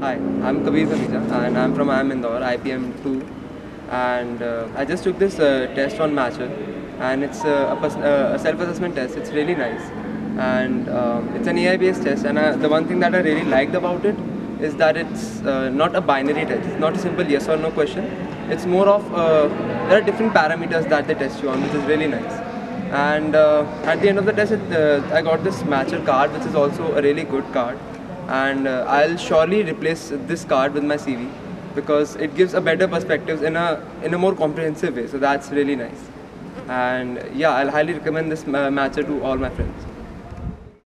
Hi, I'm Kabir Khamija and I'm from IIM Indore, IPM 2. And uh, I just took this uh, test on Mazhr and it's uh, a, uh, a self-assessment test. It's really nice. And um, it's an AI-based test and I, the one thing that I really liked about it is that it's uh, not a binary test. It's not a simple yes or no question. It's more of, uh, there are different parameters that they test you on, which is really nice. And uh, at the end of the test, it, uh, I got this Mazhr card, which is also a really good card. And uh, I'll surely replace this card with my CV because it gives a better perspective in a in a more comprehensive way. So that's really nice. And yeah, I'll highly recommend this uh, Mazhr to all my friends.